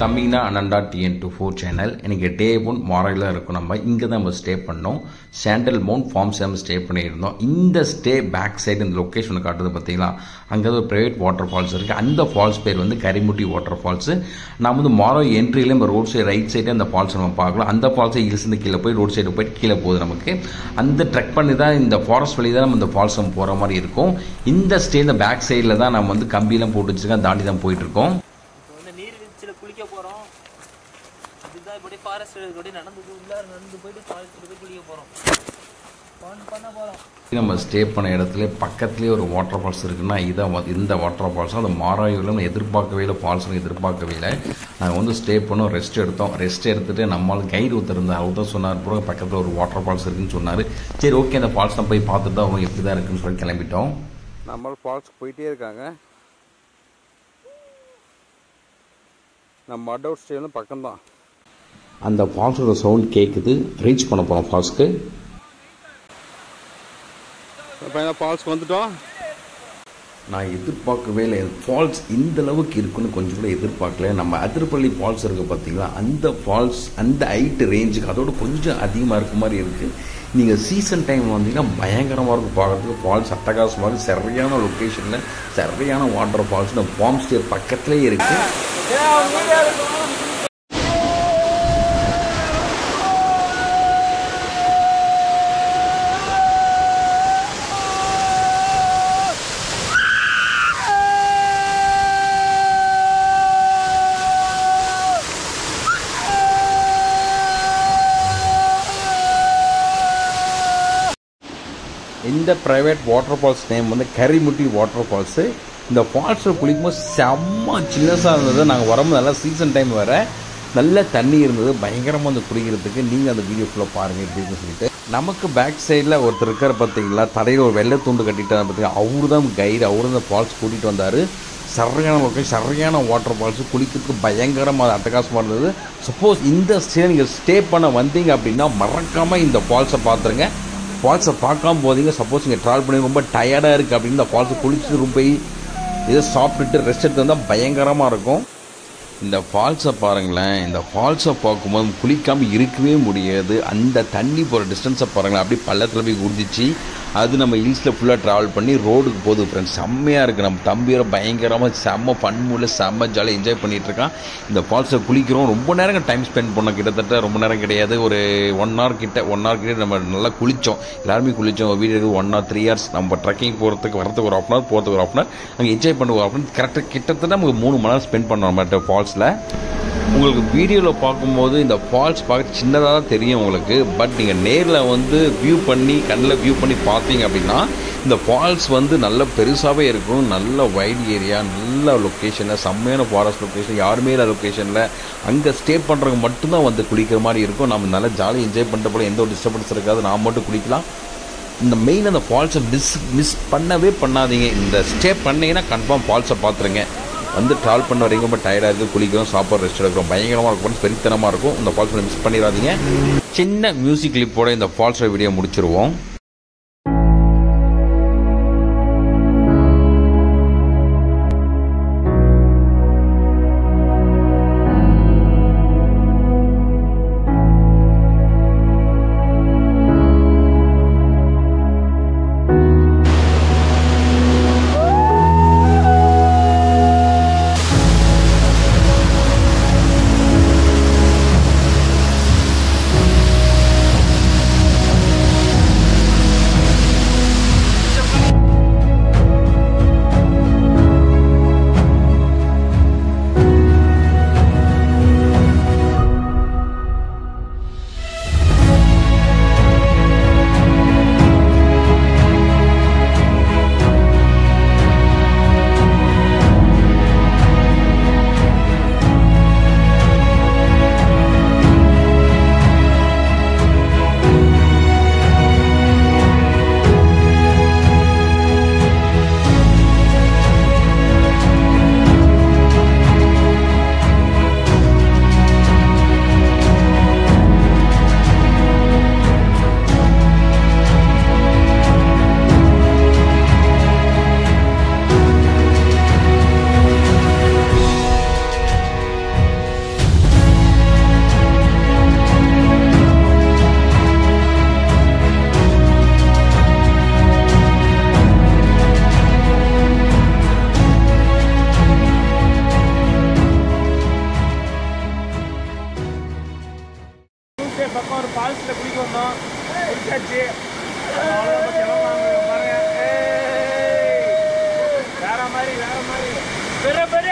தமிழ்னா அனண்டா TN two four channel எனக்கு day one மாரையில் இருக்கும். நம்ம இங்கே தான் நம்ம ஸ்டே பண்ணோம். சாண்டல் மவுண்ட் ஃபார்ம்ஸ் நம்ம ஸ்டே பண்ணியிருந்தோம். இந்த ஸ்டே பேக் சைடு இந்த லொக்கேஷனை காட்டுறது பார்த்தீங்களா? அங்கே ஒரு ப்ரைவேட் வாட்டர் ஃபால்ஸ் இருக்குது அந்த ஃபால்ஸ் பேர் வந்து கரிமுட்டி வாட்டர் ஃபால்ஸு நம்ம வந்து மாரோ என்ட்ரியில் நம்ம ரோட் சைடு ரைட் சைடு அந்த ஃபால்ஸ் நம்ம பார்க்கலாம். அந்த ஃபால்ஸை இருந்து கீழே போய் ரோட் சைடு போயிட்டு கீழே போகுது நமக்கு. அந்த ட்ரெக் பண்ணி தான் இந்த ஃபாரஸ்ட் வழி தான் நம்ம இந்த ஃபால்ஸ் நம்ம போகிற மாதிரி இருக்கும். இந்த ஸ்டே இந்த பேக் சைடில் தான் நம்ம வந்து கம்பியெல்லாம் போட்டு வச்சுருக்கோம். தாண்டி தான் போயிட்டுருக்கோம் இப்போ வந்து நீர்வீழ்ச்சியில் குளிக்க போகிறோம் இதுதான் இப்படி ஃபாரஸ்ட் இப்படி நடந்து உள்ளார நடந்து போயிட்டு ஃபாரஸ்ட் போய் குளிக்க போகிறோம் ஃபன் பண்ண போகிறோம் நம்ம ஸ்டே பண்ண இடத்துல பக்கத்துலேயே ஒரு வாட்டர் ஃபால்ஸ் இருக்குன்னா இதான் இந்த வாட்டர் ஃபால்ஸ் அந்த மாராயூரில் எதிர்பார்க்கவே இல்லை ஃபால்ஸ் எதிர்பார்க்கவே இல்லை. நாங்கள் வந்து ஸ்டே பண்ணோம் ரெஸ்ட் எடுத்தோம். ரெஸ்ட் எடுத்துட்டு நம்மளால் கைடு ஒருத்தர் இருந்தார். அவர் தான் சொன்னார் பிறகு பக்கத்தில் ஒரு வாட்டர் ஃபால்ஸ் இருக்குன்னு சொன்னார். சரி ஓகே அந்த ஃபால்ஸ் தான் போய் பார்த்துட்டு தான் அவங்க எப்படி தான் இருக்குன்னு சொல்லி கிளம்பிட்டோம். நம்ம ஃபால்ஸ்க்கு போயிட்டே இருக்காங்க. நம்ம மட் அவுட் ஸ்டே வந்து பக்கம்தான். அந்த ஃபால்ஸோட சவுண்ட் கேட்குது ரீச் பண்ண போகிறோம் ஃபால்ஸ்க்கு ஃபால்ஸ்க்கு வந்துட்டோம் நான் எதிர்பார்க்கவே இல்லை. ஃபால்ஸ் இந்த அளவுக்கு இருக்குன்னு கொஞ்சம் கூட எதிர்பார்க்கல. நம்ம அதிரப்பள்ளி ஃபால்ஸ் இருக்கு பார்த்தீங்களா அந்த ஃபால்ஸ் அந்த ஹைட் ரேஞ்சுக்கு அதோட கொஞ்சம் அதிகமாக இருக்க மாதிரி இருக்குது நீங்கள் சீசன் டைம் வந்தீங்கன்னா பயங்கரமாக இருக்கும் பார்க்குறதுக்கு ஃபால்ஸ் அட்டகாசமாக இருக்கும் சரியான லொக்கேஷனில் சரியான வாட்டர் ஃபால்ஸ் நம்ம ஃபார்ம் ஸ்டே பக்கத்துலேயே இருக்குது இந்த ப்ரைவேட் வாட்டர் ஃபால்ஸ் நேம் வந்து கரிமுட்டி வாட்டர் ஃபால்ஸு இந்த ஃபால்ஸில் குளிக்கும்போது செம்ம சின்னஸாக இருந்தது. நாங்கள் வரும்போது நல்லா சீசன் டைம் வேறு. நல்ல தண்ணி இருந்தது. பயங்கரமாக வந்து குளிக்கிறதுக்கு நீங்கள் அந்த வீடியோ ஃபுல்லாக பாருங்கள் அப்படின்னு சொல்லிட்டு. நமக்கு பேக் சைடில் ஒருத்தர் இருக்கார் பார்த்தீங்களா தடையில் ஒரு வெள்ளை துண்டு கட்டிட்டார் பார்த்தீங்கன்னா அவரு தான் கைடு அவரு தான் ஃபால்ஸ் கூட்டிகிட்டு வந்தார். சரியான லொக்கேஷன் சரியான வாட்டர் ஃபால்ஸு குளிக்கிறதுக்கு பயங்கரமாக அட்டகாசமாக இருந்தது. சப்போஸ் இந்த ஸ்டே நீங்கள் ஸ்டே பண்ண வந்தீங்க அப்படின்னா மறக்காமல் இந்த ஃபால்ஸை பார்த்துருங்க ஃபால்ஸை பார்க்காம போதீங்க சப்போஸ் நீங்கள் ட்ராவல் பண்ணி ரொம்ப டயர்டாக இருக்குது அப்படின்னு இந்த ஃபால்ஸை குளிச்சுட்டு ரொம்ப போய் இதை சாப்பிட்டுட்டு ரெஸ்ட் எடுத்து வந்தால் பயங்கரமாக இருக்கும். இந்த ஃபால்ஸை பாருங்களேன். இந்த ஃபால்ஸை பார்க்கும்போது குளிக்காமல் இருக்கவே முடியாது. அந்த தண்ணி போகிற டிஸ்டன்ஸை பாருங்களேன். அப்படியே பள்ளத்தில் போய் குடிஞ்சிச்சு அது நம்ம ஹில்ஸில் ஃபுல்லாக ட்ராவல் பண்ணி ரோடுக்கு போகுது ஃப்ரெண்ட்ஸ் செம்மையாக இருக்குது நம்ம தம்பியோட பயங்கரமாக செம்ம ஃபன்முள்ள செம்ம ஜாலியாக என்ஜாய் பண்ணிகிட்ருக்கான் இந்த ஃபால்ஸை குளிக்கிறோம். ரொம்ப நேரம் டைம் ஸ்பெண்ட் பண்ணோம். கிட்டத்தட்ட ரொம்ப நேரம் கிடையாது. ஒரு ஒன் ஹவர் கிட்ட ஒன் ஹவர் கிட்ட நம்ம நல்லா குளித்தோம் எல்லாருமே குளித்தோம் வீடு ஒன் ஹவர் த்ரீ ஹவர்ஸ் நம்ம ட்ரெக்கிங் போகிறதுக்கு வரதுக்கு ஒரு ஆஃப் ஹவர் போகிறதுக்கு ஒரு ஆஃப் ஹவர் அங்கே என்ஜாய் பண்ண ஒரு ஆஃப் கரெக்டாக கிட்டத்தட்ட நமக்கு மூணு மணி நேரம் ஸ்பெண்ட் பண்ணோம் நம்ம ஃபால்ஸில் உங்களுக்கு வீடியோவில் பார்க்கும்போது இந்த ஃபால்ஸ் பார்க்க சின்னதாக தான் தெரியும் உங்களுக்கு. பட் நீங்கள் நேரில் வந்து வியூ பண்ணி கண்ணில் வியூ பண்ணி பார்த்தீங்க அப்படின்னா இந்த ஃபால்ஸ் வந்து நல்ல பெருசாகவே இருக்கும். நல்ல வைட் ஏரியா நல்ல லொக்கேஷனில் செம்மையான ஃபாரஸ்ட் லொக்கேஷன் யாருமே இல்லை லொக்கேஷனில் அங்கே ஸ்டே பண்ணுறவங்க மட்டும்தான் வந்து குளிக்கிற மாதிரி இருக்கும். நம்ம நல்லா ஜாலியாக என்ஜாய் பண்ணுற போல எந்த ஒரு டிஸ்டர்பன்ஸ் இருக்காது. நான் மட்டும் குளிக்கலாம். இந்த மெயின் அந்த ஃபால்ஸை மிஸ் மிஸ் பண்ணவே பண்ணாதீங்க. இந்த ஸ்டே பண்ணீங்கன்னா கன்ஃபார்ம் ஃபால்ஸை பார்த்துருங்க. வந்து ட்ராவல் பண்ண வரைக்கும் ரொம்ப டயர்டாக இருக்குது குளிக்கிறோம் சாப்பாடு ரெஸ்ட் எடுக்கிறோம் பயங்கரமாக இருக்கும் ஸ்பெரித்தனமாக இருக்கும். இந்த ஃபால்ஸில் மிஸ் பண்ணிடாதீங்க. சின்ன மியூசிக் கிளிப்போட இந்த ஃபால்ஸோட வீடியோ முடிச்சிருவோம். முடிச்சாச்சு பாருங்க வேற மாதிரி. வேற மாதிரி. பெரிய பெரிய